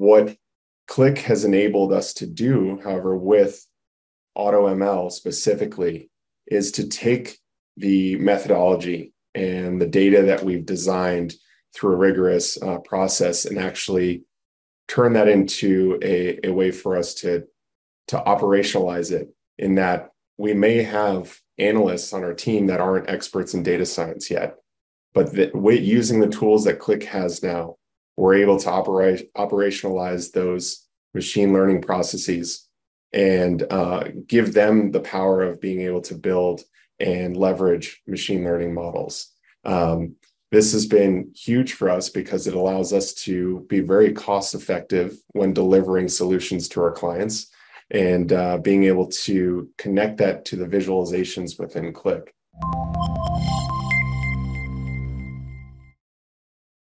what Qlik has enabled us to do, however, with AutoML specifically, is to take the methodology and the data that we've designed through a rigorous uh, process and actually turn that into a, a way for us to to operationalize it in that we may have analysts on our team that aren't experts in data science yet but that using the tools that Qlik has now we're able to operate operationalize those machine learning processes and uh, give them the power of being able to build and leverage machine learning models um, this has been huge for us because it allows us to be very cost effective when delivering solutions to our clients and uh, being able to connect that to the visualizations within Qlik.